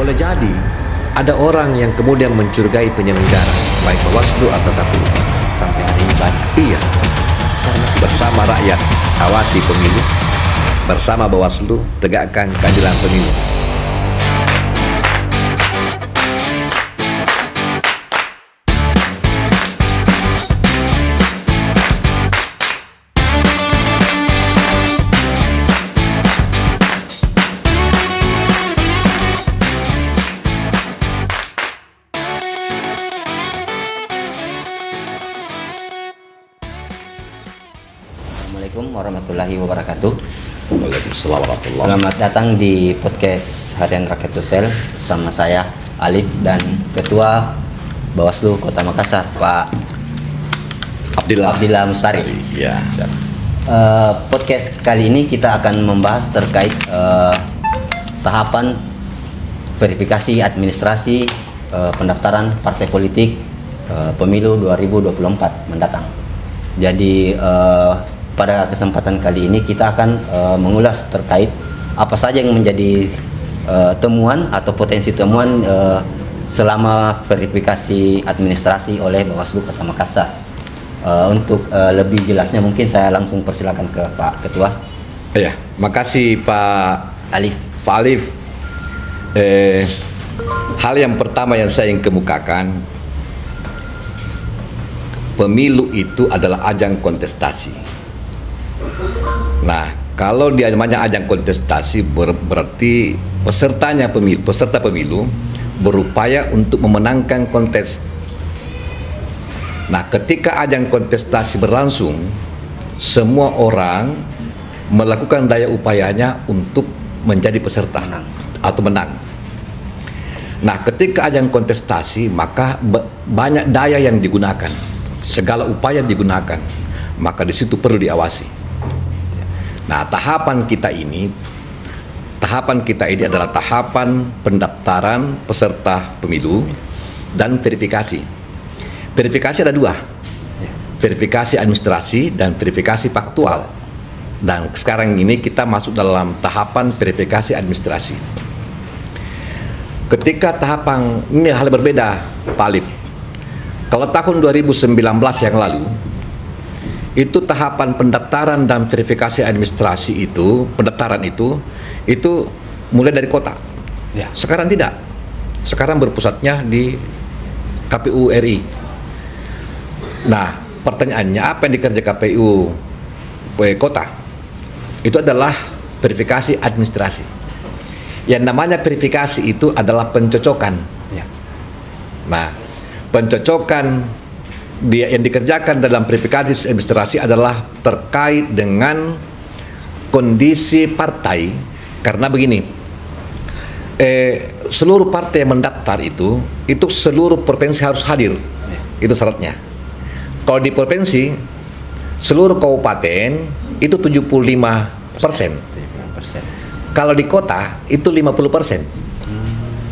Boleh jadi ada orang yang kemudian mencurigai penyelenggara, baik Bawaslu atau KPU. sampai hari ini banyak. Iya, bersama rakyat awasi pemilu, bersama Bawaslu tegakkan keadilan pemilu. Warahmatullahi wabarakatuh. Waalaikumsalam warahmatullahi Selamat datang di podcast Harian Rakyat Sulsel sama saya Alif dan Ketua Bawaslu Kota Makassar Pak Abdillah. Abdillah Mustari. Iya. Eh, podcast kali ini kita akan membahas terkait eh, tahapan verifikasi administrasi eh, pendaftaran partai politik eh, pemilu 2024 mendatang. Jadi eh, pada kesempatan kali ini kita akan eh, mengulas terkait apa saja yang menjadi eh, temuan atau potensi temuan eh, selama verifikasi administrasi oleh Bawaslu Kota Makassar. Eh, untuk eh, lebih jelasnya mungkin saya langsung persilakan ke Pak Ketua Iya, makasih Pak Alif. Pak Alif. Eh, hal yang pertama yang saya ingin kemukakan, pemilu itu adalah ajang kontestasi. Nah, kalau dia namanya ajang kontestasi ber- berarti pesertanya pemilu, peserta pemilu berupaya untuk memenangkan kontes. Nah, ketika ajang kontestasi berlangsung, semua orang melakukan daya upayanya untuk menjadi peserta Menang. atau menang. Nah, ketika ajang kontestasi, maka ba- banyak daya yang digunakan, segala upaya digunakan, maka di situ perlu diawasi. Nah, tahapan kita ini, tahapan kita ini adalah tahapan pendaftaran peserta pemilu dan verifikasi. Verifikasi ada dua, verifikasi administrasi dan verifikasi faktual. Dan sekarang ini kita masuk dalam tahapan verifikasi administrasi. Ketika tahapan ini hal berbeda, Pak Alif. Kalau tahun 2019 yang lalu, itu tahapan pendaftaran dan verifikasi administrasi itu, pendaftaran itu, itu mulai dari kota. Ya. Sekarang tidak. Sekarang berpusatnya di KPU RI. Nah, pertanyaannya apa yang dikerja KPU kota? Itu adalah verifikasi administrasi. Yang namanya verifikasi itu adalah pencocokan. Ya. Nah, pencocokan dia yang dikerjakan dalam verifikasi administrasi adalah terkait dengan kondisi partai karena begini eh, seluruh partai yang mendaftar itu itu seluruh provinsi harus hadir itu syaratnya kalau di provinsi seluruh kabupaten itu 75 persen persen. kalau di kota itu 50 persen.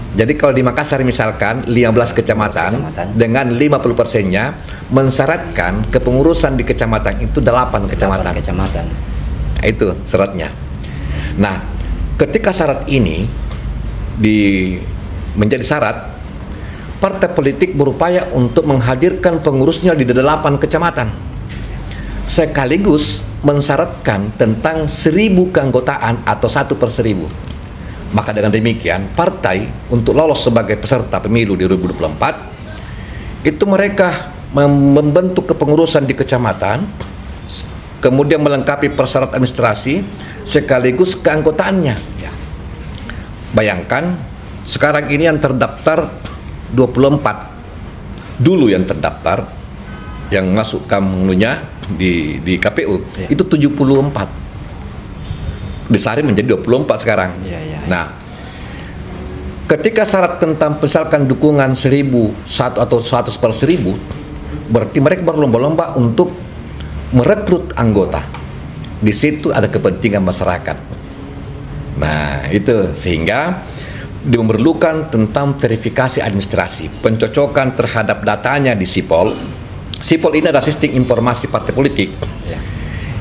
Jadi kalau di Makassar misalkan 15 kecamatan, kecamatan. dengan 50 persennya mensyaratkan kepengurusan di kecamatan itu 8 kecamatan. Delapan kecamatan. Nah, itu syaratnya. Nah, ketika syarat ini di menjadi syarat, partai politik berupaya untuk menghadirkan pengurusnya di delapan kecamatan. Sekaligus mensyaratkan tentang seribu keanggotaan atau satu per seribu. Maka dengan demikian, partai untuk lolos sebagai peserta pemilu di 2024 itu mereka mem- membentuk kepengurusan di kecamatan, kemudian melengkapi persyarat administrasi sekaligus keanggotaannya. Ya. Bayangkan sekarang ini yang terdaftar 24 dulu yang terdaftar yang masuk kamunya di di KPU Ya. itu 74 disaring menjadi 24 sekarang. Iya, iya. Nah, ketika syarat tentang misalkan dukungan 1000 satu atau 100 per 1000 berarti mereka berlomba-lomba untuk merekrut anggota. Di situ ada kepentingan masyarakat. Nah, itu sehingga dimemerlukan tentang verifikasi administrasi, pencocokan terhadap datanya di SIPOL. SIPOL ini adalah sistem informasi partai politik. Ya.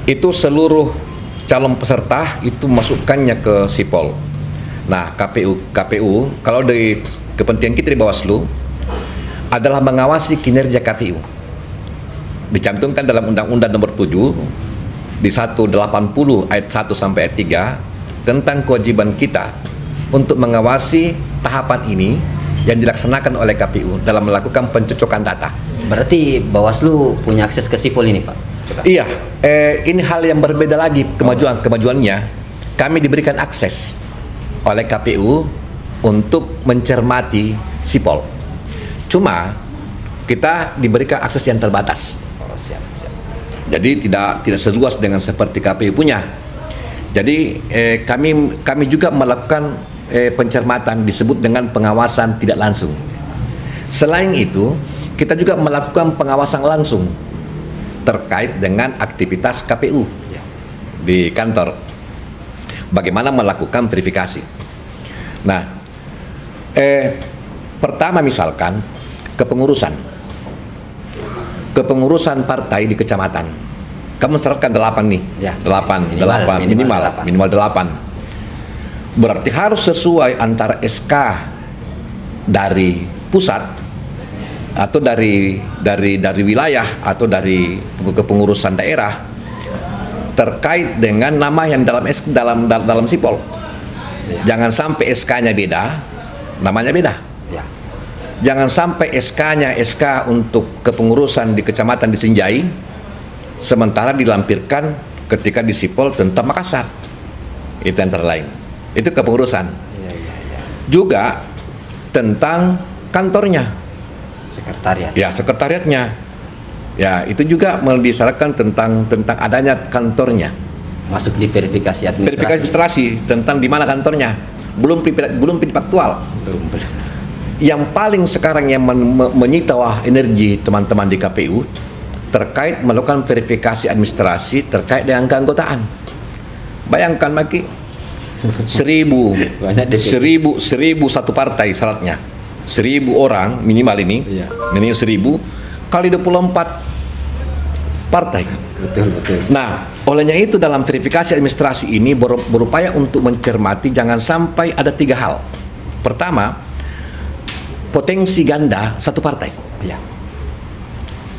Itu seluruh calon peserta itu masukkannya ke SIPOL. Nah, KPU KPU kalau dari kepentingan kita di Bawaslu adalah mengawasi kinerja KPU. Dicantumkan dalam Undang-Undang Nomor 7 di 180 ayat 1 sampai ayat 3 tentang kewajiban kita untuk mengawasi tahapan ini yang dilaksanakan oleh KPU dalam melakukan pencocokan data. Berarti Bawaslu punya akses ke sipol ini, Pak? Iya, eh, ini hal yang berbeda lagi kemajuan kemajuannya. Kami diberikan akses oleh KPU untuk mencermati sipol. Cuma kita diberikan akses yang terbatas. Oh, siap, siap. Jadi tidak tidak seluas dengan seperti KPU punya. Jadi eh, kami kami juga melakukan eh, pencermatan disebut dengan pengawasan tidak langsung. Selain itu, kita juga melakukan pengawasan langsung terkait dengan aktivitas KPU Ya. di kantor. Bagaimana melakukan verifikasi. Nah, eh, pertama misalkan kepengurusan, kepengurusan partai di kecamatan. Kamu serahkan delapan nih, Ya, delapan, minimal, delapan, minimal minimal, delapan. minimal delapan. Berarti harus sesuai antara SK dari pusat atau dari dari dari wilayah atau dari kepengurusan daerah terkait dengan nama yang dalam S, dalam dalam, dalam sipol. Jangan sampai SK-nya beda, namanya beda. Ya. Jangan sampai SK-nya SK untuk kepengurusan di kecamatan di Sinjai, sementara dilampirkan ketika di sipol tentang Makassar. Itu antara lain. Itu kepengurusan. Iya, iya. Juga tentang kantornya, Sekretariat. ya sekretariatnya. Ya, itu juga disyaratkan tentang tentang adanya kantornya. Masuk di verifikasi administrasi. Verifikasi administrasi tentang di mana kantornya. Belum belum faktual. Yang paling sekarang yang men- me- menyita wah energi teman-teman di KPU terkait melakukan verifikasi administrasi terkait dengan keanggotaan. Bayangkan Maki, seribu, seribu, seribu satu partai syaratnya, seribu orang minimal ini, Iya. minimal seribu kali 24 partai. Betul, betul. Nah, olehnya itu dalam verifikasi administrasi ini ber- berupaya untuk mencermati jangan sampai ada tiga hal. Pertama, potensi ganda satu partai. Ya.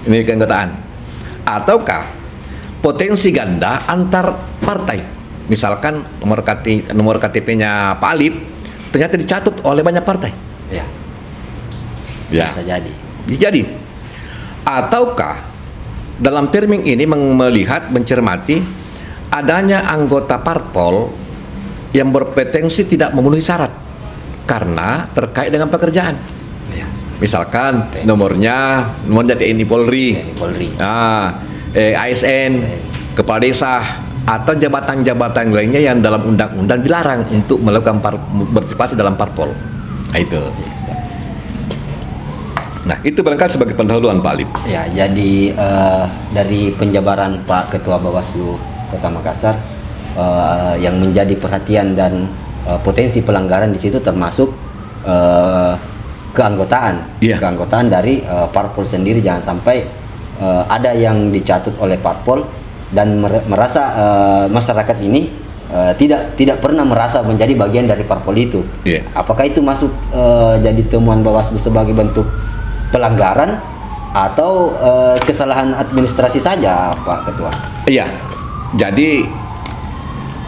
Ini keanggotaan. Ataukah potensi ganda antar partai. Misalkan nomor KT, nomor KTP-nya Pak Alip ternyata dicatut oleh banyak partai. Ya. Ya. Bisa jadi. Bisa jadi. Ataukah dalam terming ini melihat mencermati adanya anggota parpol yang berpotensi tidak memenuhi syarat karena terkait dengan pekerjaan. Ya. Misalkan nomornya nomornya TNI Polri, TNI Polri. ah, eh, ASN, kepala desa atau jabatan-jabatan lainnya yang dalam undang-undang dilarang untuk melakukan par- partisipasi dalam parpol. Nah, itu. Nah, itu barangkali sebagai pendahuluan Pak Alip. Ya, jadi eh, dari penjabaran Pak Ketua Bawaslu Kota Makassar eh, yang menjadi perhatian dan eh, potensi pelanggaran di situ termasuk eh, keanggotaan, Iya. keanggotaan dari eh, parpol sendiri jangan sampai eh, ada yang dicatut oleh parpol dan mer- merasa eh, masyarakat ini eh, tidak tidak pernah merasa menjadi bagian dari parpol itu. Iya. Apakah itu masuk eh, jadi temuan Bawaslu sebagai bentuk pelanggaran atau eh, kesalahan administrasi saja, Pak Ketua? Iya. Jadi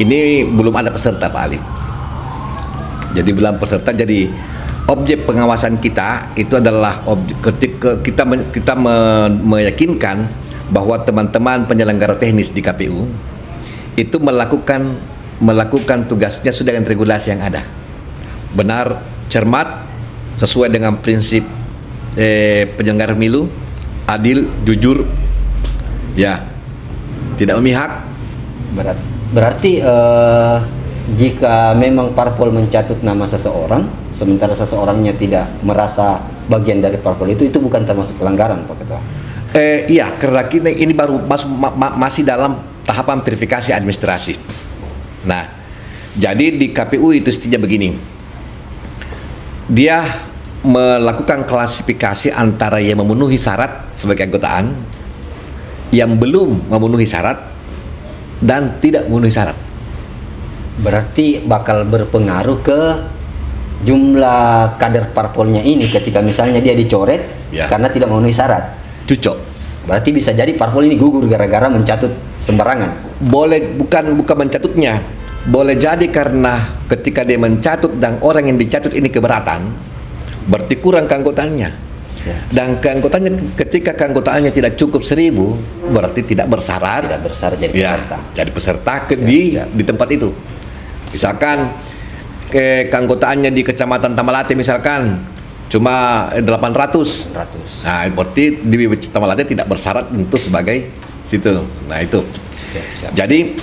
ini belum ada peserta Pak Alip. Jadi belum peserta jadi objek pengawasan kita itu adalah objek ketika kita kita me- meyakinkan bahwa teman-teman penyelenggara teknis di KPU itu melakukan melakukan tugasnya sudah dengan regulasi yang ada. Benar, cermat, sesuai dengan prinsip eh, penyelenggara pemilu, adil, jujur, ya, tidak memihak, Berat- berarti eh, jika memang parpol mencatut nama seseorang, sementara seseorangnya tidak merasa bagian dari parpol itu, itu bukan termasuk pelanggaran, Pak Ketua. Eh, iya, karena ini, ini baru masuk ma- ma- masih dalam tahapan verifikasi administrasi. Nah, jadi di KPU itu setidaknya begini. Dia melakukan klasifikasi antara yang memenuhi syarat sebagai anggotaan, yang belum memenuhi syarat, dan tidak memenuhi syarat. Berarti bakal berpengaruh ke jumlah kader parpolnya ini ketika misalnya dia dicoret Ya. karena tidak memenuhi syarat. Cocok. Berarti bisa jadi parpol ini gugur gara-gara mencatut sembarangan. Boleh bukan bukan mencatutnya. Boleh jadi karena ketika dia mencatut dan orang yang dicatut ini keberatan, berarti kurang keanggotaannya. Ya. Dan keanggotaannya ketika keanggotaannya tidak cukup seribu, berarti tidak bersyarat Tidak bersyarat jadi ya, peserta. jadi peserta ke di siap. di tempat itu. Misalkan ke keanggotaannya di Kecamatan Tamalate misalkan cuma eh, 800. 100. Nah, berarti di Tamalate tidak bersyarat untuk sebagai situ. Nah, itu. Siap, siap. Jadi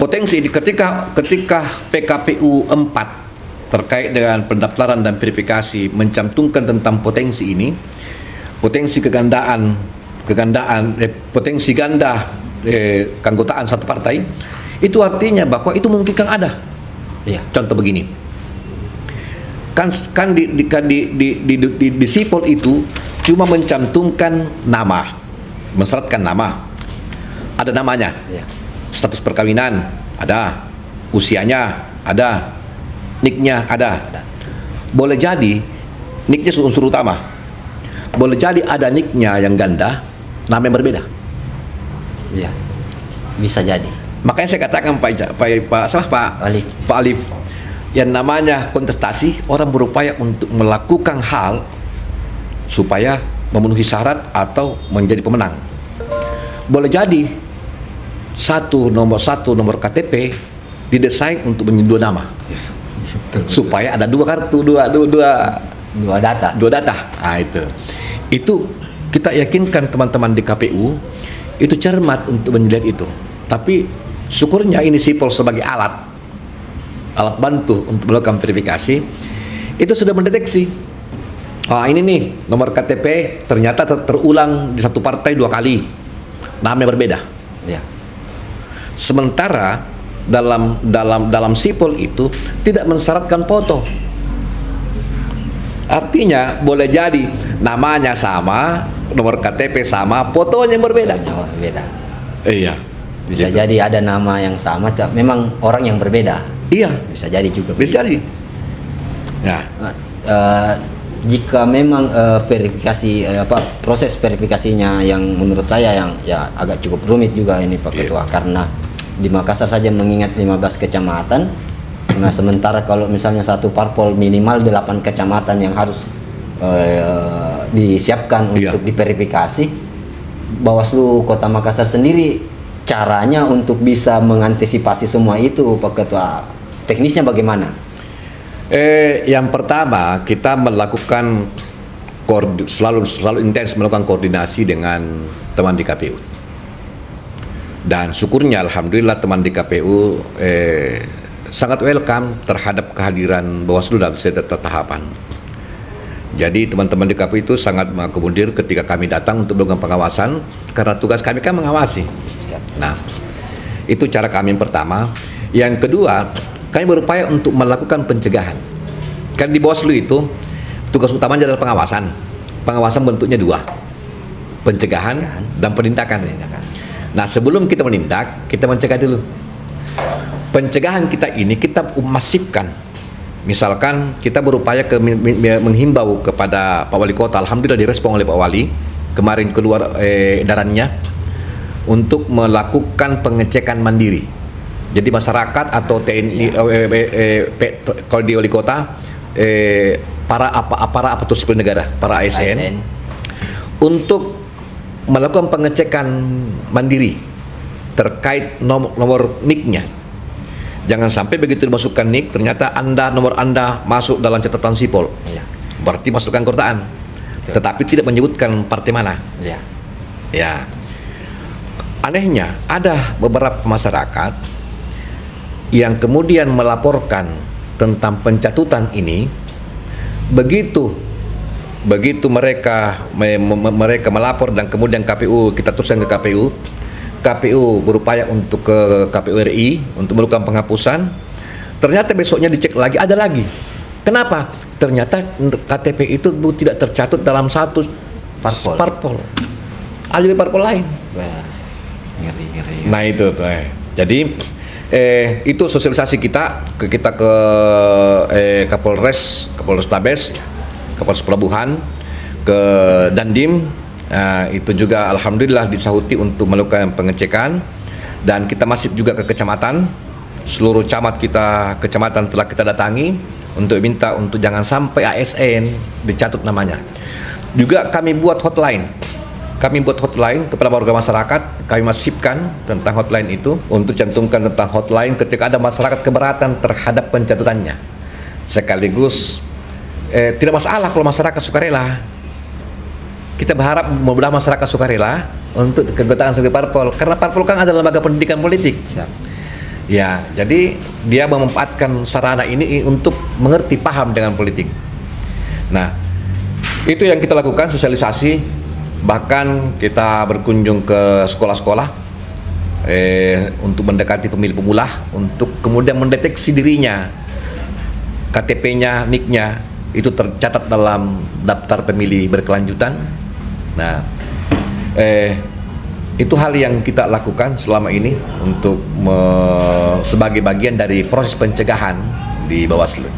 potensi di ketika ketika PKPU 4 terkait dengan pendaftaran dan verifikasi mencantumkan tentang potensi ini, potensi kegandaan kegandaan eh, potensi ganda eh, keanggotaan satu partai itu artinya bahwa itu mungkin kan ada. Iya. Contoh begini. Kan kan di di kan di di di, di, di, di sipol itu cuma mencantumkan nama, mensyaratkan nama. Ada namanya Iya. status perkawinan ada, usianya ada, nicknya ada. Boleh jadi nicknya unsur utama. Boleh jadi ada nicknya yang ganda, nama yang berbeda. Iya. Bisa jadi. Makanya saya katakan Pak Ija- Pak Pak salah Pak Alif. Pak Alif yang namanya kontestasi orang berupaya untuk melakukan hal supaya memenuhi syarat atau menjadi pemenang. Boleh jadi satu nomor satu nomor KTP didesain untuk menjadi dua supaya ada dua kartu dua dua dua Dua data. dua data. Nah, itu. Itu kita yakinkan teman-teman di KPU itu cermat untuk melihat itu. Tapi syukurnya ini sipol sebagai alat alat bantu untuk melakukan verifikasi itu sudah mendeteksi. Ah ini nih nomor KTP ternyata ter- terulang di satu partai dua kali. Namanya berbeda. Iya. Sementara dalam dalam dalam sipol itu tidak mensyaratkan foto. Artinya boleh jadi namanya sama, nomor KTP sama, fotonya berbeda. Beda. Iya. Bisa Gitu. jadi ada nama yang sama, tapi memang orang yang berbeda. Iya, Bisa jadi juga. bisa jadi. Ya, Nah, eh, jika memang eh, verifikasi eh, apa proses verifikasinya yang menurut saya yang ya agak cukup rumit juga ini Pak Iya. Ketua karena di Makassar saja mengingat 15 kecamatan nah sementara kalau misalnya satu parpol minimal 8 kecamatan yang harus eh, disiapkan Iya. untuk diverifikasi Bawaslu Kota Makassar sendiri caranya untuk bisa mengantisipasi semua itu Pak Ketua teknisnya bagaimana? Eh, yang pertama kita melakukan selalu selalu intens melakukan koordinasi dengan teman di KPU. Dan syukurnya alhamdulillah teman di KPU eh, sangat welcome terhadap kehadiran Bawaslu dalam setiap tahapan. Jadi teman-teman di KPU itu sangat mengakomodir ketika kami datang untuk melakukan pengawasan karena tugas kami kan mengawasi. Nah, itu cara kami yang pertama. Yang kedua, kami berupaya untuk melakukan pencegahan. Kan di Bawaslu itu tugas utamanya adalah pengawasan. Pengawasan bentuknya dua, pencegahan dan penindakan. Nah, sebelum kita menindak, kita mencegah dulu. Pencegahan kita ini kita masifkan. Misalkan kita berupaya ke, menghimbau kepada Pak Wali Kota, Alhamdulillah direspon oleh Pak Wali kemarin keluar eh, edarannya untuk melakukan pengecekan mandiri. Jadi masyarakat atau TNI eh, eh, eh, P- kalau di wali kota eh, para apa para aparatur sipil negara, para ASN, ASN. untuk melakukan pengecekan mandiri terkait nomor, nomor NIK-nya. Jangan sampai begitu dimasukkan NIK ternyata Anda nomor Anda masuk dalam catatan sipol. Iya. Berarti masukkan kortaan. Betul. Tetapi tidak menyebutkan partai mana. Ya. Ya. Anehnya ada beberapa masyarakat yang kemudian melaporkan tentang pencatutan ini begitu begitu mereka me- me- mereka melapor dan kemudian KPU kita teruskan ke KPU KPU berupaya untuk ke KPU RI untuk melakukan penghapusan ternyata besoknya dicek lagi ada lagi kenapa ternyata KTP itu bu, tidak tercatut dalam satu Parpol. parpol ada parpol lain Wah, ngeri ngeri. Nah itu tuh. eh. Jadi eh, itu sosialisasi kita ke kita ke eh, Kapolres, Kapolres Tabes, Kapolres Pelabuhan, ke Dandim, eh, itu juga alhamdulillah disahuti untuk melakukan pengecekan. Dan kita masih juga ke kecamatan. Seluruh camat kita kecamatan telah kita datangi untuk minta untuk jangan sampai ASN dicatut namanya. Juga kami buat hotline. Kami buat hotline kepada warga masyarakat. Kami masifkan tentang hotline itu untuk cantumkan tentang hotline ketika ada masyarakat keberatan terhadap pencatutannya sekaligus eh, tidak masalah kalau masyarakat sukarela kita berharap mudah masyarakat sukarela untuk kegiatan sebagai parpol. Karena parpol kan adalah lembaga pendidikan politik. Siap. ya jadi dia memanfaatkan sarana ini untuk mengerti paham dengan politik. Nah itu yang kita lakukan sosialisasi. Bahkan kita berkunjung ke sekolah-sekolah eh, untuk mendekati pemilih pemula untuk kemudian mendeteksi dirinya KTP-nya, NIK-nya itu tercatat dalam daftar pemilih berkelanjutan. Nah, eh, itu hal yang kita lakukan selama ini untuk me, sebagai bagian dari proses pencegahan di Bawaslu.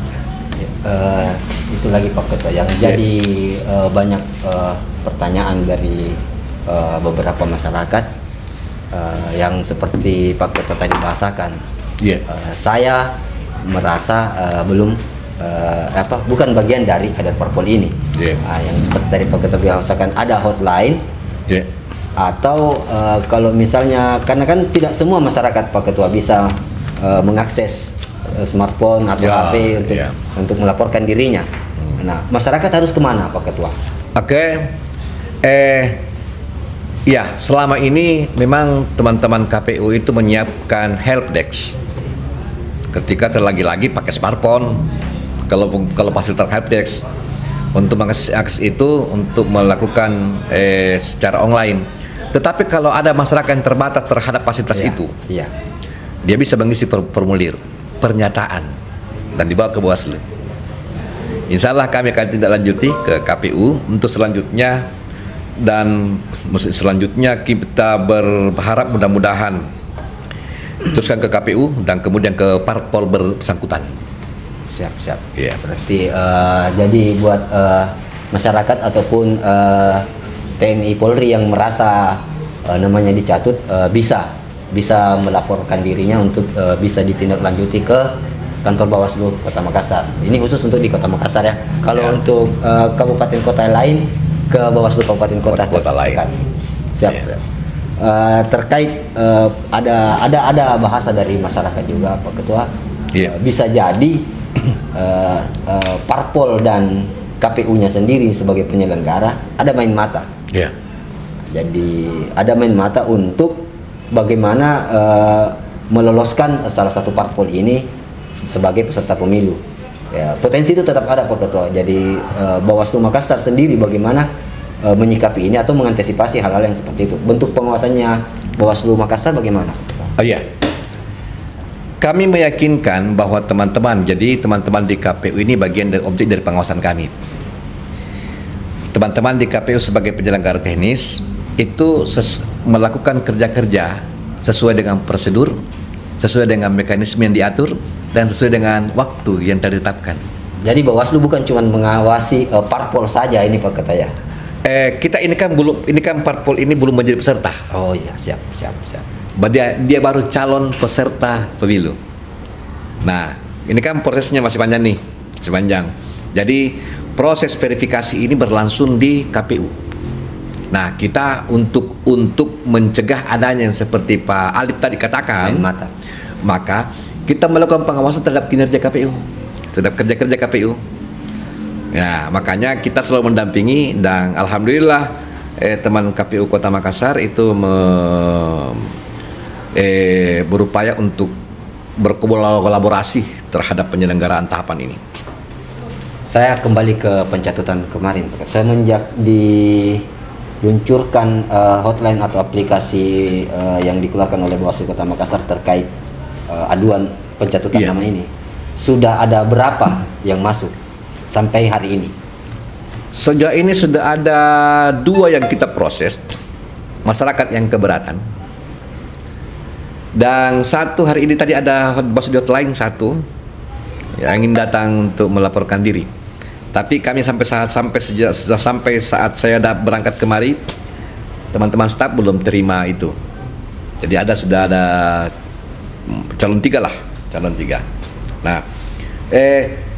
Uh, itu lagi Pak Ketua yang Ya. jadi uh, banyak uh, pertanyaan dari uh, beberapa masyarakat uh, yang seperti Pak Ketua tadi bahasakan. Iya. Uh, saya merasa uh, belum uh, apa bukan bagian dari kader parpol ini. Iya. Uh, yang seperti tadi Pak Ketua bahasakan ada hotline Ya. atau uh, kalau misalnya karena kan tidak semua masyarakat Pak Ketua bisa uh, mengakses uh, smartphone atau Ya, HP untuk ya. untuk melaporkan dirinya. Nah, masyarakat harus ke mana Pak Ketua? Oke, eh, ya selama ini memang teman-teman KPU itu menyiapkan help desk. Ketika terlagi-lagi pakai smartphone, kalau kalau fasilitas help desk untuk mengakses itu untuk melakukan eh, secara online. Tetapi kalau ada masyarakat yang terbatas terhadap fasilitas Iya, itu, Iya. dia bisa mengisi for- formulir pernyataan dan dibawa ke Bawaslu. Insya Allah kami akan tindak lanjuti ke KPU untuk selanjutnya dan selanjutnya kita berharap mudah-mudahan teruskan ke KPU dan kemudian ke parpol bersangkutan. Siap, siap. Iya. Berarti eh, jadi buat eh, masyarakat ataupun eh, TNI Polri yang merasa eh, namanya dicatut eh, bisa bisa melaporkan dirinya untuk eh, bisa ditindaklanjuti ke kantor Bawaslu Kota Makassar. Ini khusus untuk di Kota Makassar ya. Kalau Ya. untuk eh, kabupaten kota lain ke Bawaslu kabupaten kota Kota lain. terdekat. Siap. Ya. siap. Eh, terkait eh, ada ada ada bahasa dari masyarakat juga Pak Ketua. Iya. Eh, bisa jadi eh, eh, parpol dan KPU-nya sendiri sebagai penyelenggara ada main mata. Ya. Jadi ada main mata untuk bagaimana eh, meloloskan salah satu parpol ini sebagai peserta pemilu. Ya, potensi itu tetap ada Pak Ketua. Jadi eh, Bawaslu Makassar sendiri bagaimana eh, menyikapi ini atau mengantisipasi hal-hal yang seperti itu. Bentuk pengawasannya Bawaslu Makassar bagaimana? Oh iya. Kami meyakinkan bahwa teman-teman, jadi teman-teman di KPU ini bagian dari objek dari pengawasan kami. Teman-teman di KPU sebagai penyelenggara teknis itu ses- melakukan kerja-kerja sesuai dengan prosedur, sesuai dengan mekanisme yang diatur, dan sesuai dengan waktu yang telah ditetapkan. Jadi Bawaslu bukan cuma mengawasi eh, parpol saja ini Pak Ketua ya. Eh, kita ini kan belum, ini kan parpol ini belum menjadi peserta. Oh iya, siap, siap, siap. Dia, dia baru calon peserta pemilu. Nah, ini kan prosesnya masih panjang nih, masih panjang. Jadi proses verifikasi ini berlangsung di KPU. Nah, kita untuk untuk mencegah adanya yang seperti Pak Alif tadi katakan, Main mata. maka kita melakukan pengawasan terhadap kinerja KPU, terhadap kerja-kerja KPU. Ya, makanya kita selalu mendampingi dan alhamdulillah eh, teman KPU Kota Makassar itu me- eh, berupaya untuk berkolaborasi terhadap penyelenggaraan tahapan ini. Saya kembali ke pencatutan kemarin. Semenjak diluncurkan eh, hotline atau aplikasi eh, yang dikeluarkan oleh Bawaslu Kota Makassar terkait eh, aduan pencatutan Iya. nama ini, sudah ada berapa yang masuk sampai hari ini? Sejauh ini sudah ada dua yang kita proses, masyarakat yang keberatan. Dan satu hari ini tadi ada bos lain satu yang ingin datang untuk melaporkan diri. Tapi kami sampai saat sampai sejak sampai saat saya berangkat kemari, teman-teman staf belum terima itu. Jadi ada sudah ada calon tiga lah, calon tiga. Nah, eh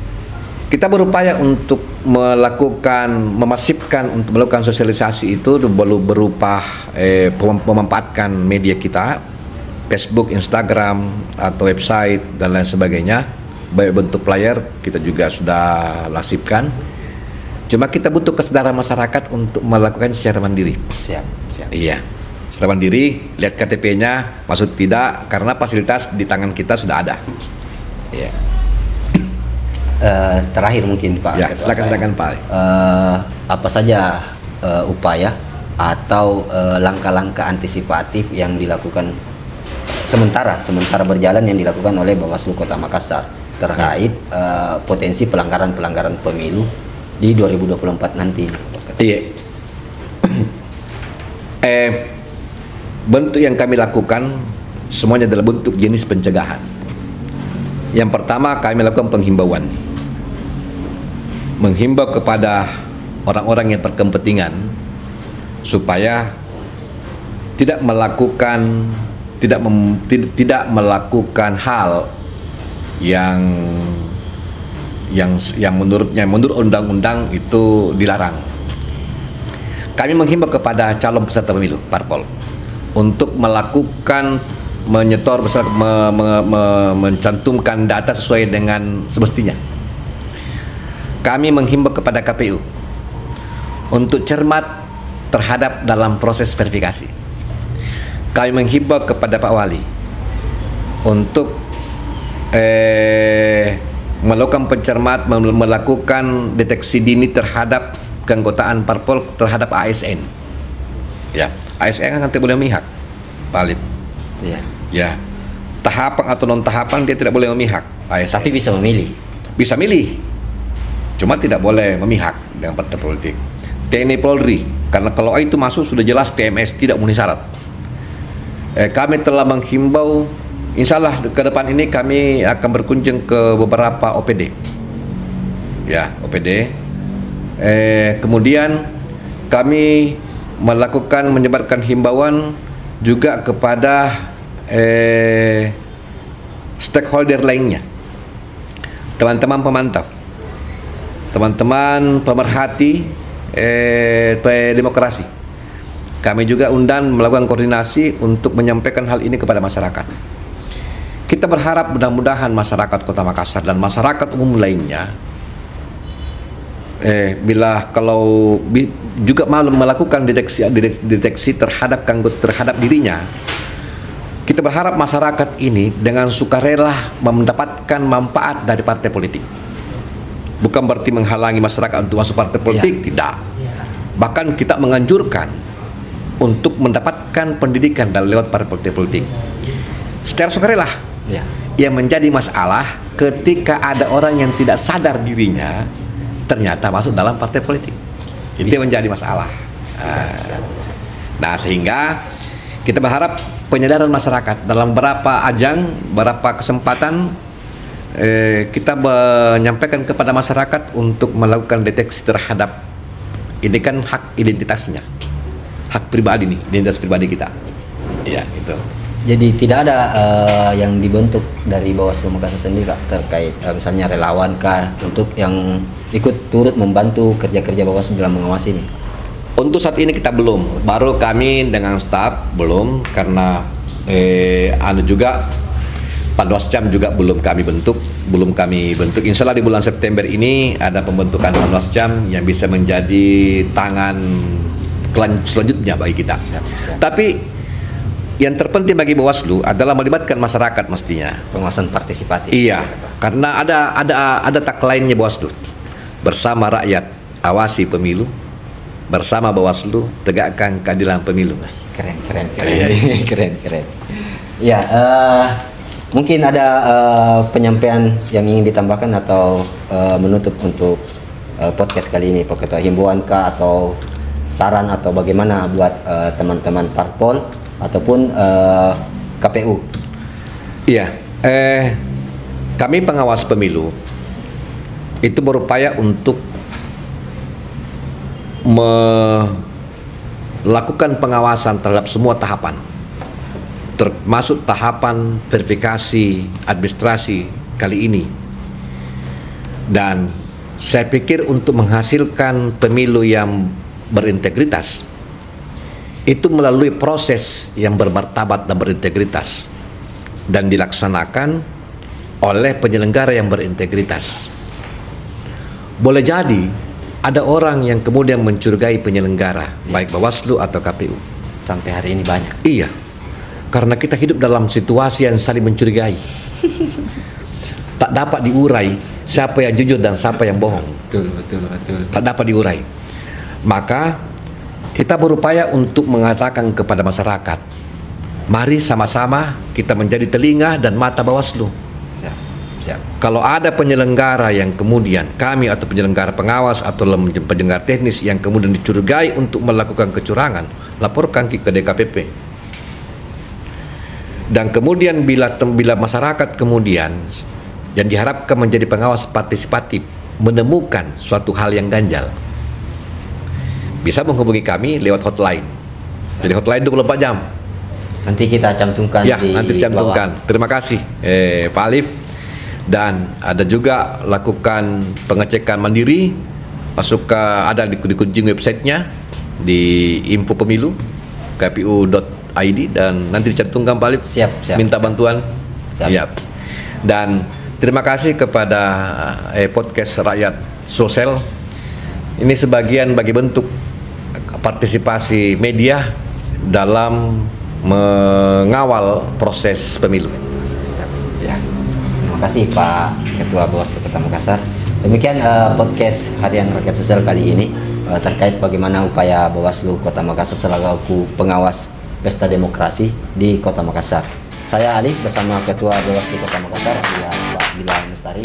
kita berupaya untuk melakukan memasifkan untuk melakukan sosialisasi itu berupa eh, memanfaatkan media kita Facebook, Instagram atau website dan lain sebagainya. Baik bentuk player kita juga sudah lasipkan. Cuma kita butuh kesadaran masyarakat untuk melakukan secara mandiri. Siap siap. Iya. Secara mandiri lihat KTP-nya maksud tidak karena fasilitas di tangan kita sudah ada. Iya. Uh, terakhir mungkin Pak. Ya, silakan silakan Pak. Uh, apa saja uh, upaya atau langkah-langkah uh, antisipatif yang dilakukan sementara sementara berjalan yang dilakukan oleh Bawaslu Kota Makassar terkait uh, potensi pelanggaran-pelanggaran pemilu di 2024 nanti. Iya. eh bentuk yang kami lakukan semuanya adalah bentuk jenis pencegahan. Yang pertama kami lakukan penghimbauan menghimbau kepada orang-orang yang berkepentingan supaya tidak melakukan tidak mem, tidak melakukan hal yang yang yang menurutnya menurut undang-undang itu dilarang. Kami menghimbau kepada calon peserta pemilu parpol untuk melakukan menyetor besar me, me, me, mencantumkan data sesuai dengan semestinya kami menghimbau kepada KPU untuk cermat terhadap dalam proses verifikasi. Kami menghimbau kepada Pak Wali untuk eh, melakukan pencermat, melakukan deteksi dini terhadap keanggotaan parpol terhadap ASN. Ya, ASN kan nanti boleh memihak, Pak Alip. Ya. Ya. Tahapan atau non tahapan dia tidak boleh memihak. ASN. Tapi bisa memilih. Bisa milih Cuma tidak boleh memihak dengan partai politik. TNI Polri, karena kalau itu masuk sudah jelas TMS tidak memenuhi syarat. Eh, kami telah menghimbau, insya Allah ke depan ini kami akan berkunjung ke beberapa OPD. Ya, OPD. Eh, kemudian kami melakukan menyebarkan himbauan juga kepada eh, stakeholder lainnya, teman-teman pemantau teman-teman pemerhati eh, demokrasi. Kami juga undang melakukan koordinasi untuk menyampaikan hal ini kepada masyarakat. Kita berharap mudah-mudahan masyarakat Kota Makassar dan masyarakat umum lainnya eh, bila kalau bi, juga malu melakukan deteksi deteksi terhadap terhadap dirinya kita berharap masyarakat ini dengan sukarela mendapatkan manfaat dari partai politik bukan berarti menghalangi masyarakat untuk masuk partai politik, ya. tidak. Ya. Bahkan kita menganjurkan untuk mendapatkan pendidikan dalam lewat partai politik. Secara sukarela. Ya. Yang menjadi masalah ketika ada orang yang tidak sadar dirinya ternyata masuk dalam partai politik. Itu yang menjadi masalah. Nah, nah, sehingga kita berharap penyadaran masyarakat dalam beberapa ajang, beberapa kesempatan eh, kita menyampaikan kepada masyarakat untuk melakukan deteksi terhadap ini kan hak identitasnya hak pribadi nih identitas pribadi kita. Ya itu. Jadi tidak ada uh, yang dibentuk dari Bawaslu Makassar sendiri kak terkait uh, misalnya relawan kah untuk yang ikut turut membantu kerja-kerja Bawaslu dalam mengawasi ini? Untuk saat ini kita belum. Baru kami dengan staf belum karena eh, anu juga Panwascam juga belum kami bentuk, belum kami bentuk. Insya Allah di bulan September ini ada pembentukan Panwascam yang bisa menjadi tangan selanjutnya bagi kita. Siap, siap. Tapi yang terpenting bagi Bawaslu adalah melibatkan masyarakat mestinya. Pengawasan partisipatif. Iya, karena ada ada ada tak lainnya Bawaslu. Bersama rakyat awasi pemilu, bersama Bawaslu tegakkan keadilan pemilu. Keren, keren, keren, iya. keren, keren. Ya, uh, Mungkin ada uh, penyampaian yang ingin ditambahkan atau uh, menutup untuk uh, podcast kali ini, Pak Ketua. Himbauan kah atau saran atau bagaimana buat teman-teman uh, parpol ataupun uh, KPU Iya, eh, kami pengawas pemilu itu berupaya untuk melakukan pengawasan terhadap semua tahapan, termasuk tahapan verifikasi administrasi kali ini. Dan saya pikir untuk menghasilkan pemilu yang berintegritas itu melalui proses yang bermartabat dan berintegritas dan dilaksanakan oleh penyelenggara yang berintegritas. Boleh jadi ada orang yang kemudian mencurigai penyelenggara, baik Bawaslu atau KPU. Sampai hari ini banyak. Iya, karena kita hidup dalam situasi yang saling mencurigai. tak dapat diurai siapa yang jujur dan siapa yang bohong. Betul, betul, betul. Tak dapat diurai. Maka kita berupaya untuk mengatakan kepada masyarakat, mari sama-sama kita menjadi telinga dan mata Bawaslu. Siap. Kalau ada penyelenggara yang kemudian kami atau penyelenggara pengawas atau penyelenggara teknis yang kemudian dicurigai untuk melakukan kecurangan, laporkan ke DKPP. Dan kemudian bila bila masyarakat kemudian yang diharapkan menjadi pengawas partisipatif menemukan suatu hal yang ganjal, bisa menghubungi kami lewat hotline. Jadi hotline 24 jam. Nanti kita cantumkan Ya, di nanti dicantumkan. Terima kasih eh, Pak Alif. Dan ada juga lakukan pengecekan mandiri, masuk ke ada di, di kunjung websitenya di info pemilu kpu.id dan nanti dicantumkan Pak Alif. Siap, siap, Minta siap. bantuan. Siap. Iya. Dan terima kasih kepada eh, podcast rakyat sosial. Ini sebagian bagi bentuk partisipasi media dalam mengawal proses pemilu. Ya. Terima kasih Pak Ketua Bawaslu Kota Makassar. Demikian eh, podcast Harian Rakyat Sosial kali ini eh, terkait bagaimana upaya Bawaslu Kota Makassar selaku pengawas pesta demokrasi di Kota Makassar. Saya Ali bersama Ketua Bawaslu Kota Makassar, Pak Bilal Mustari.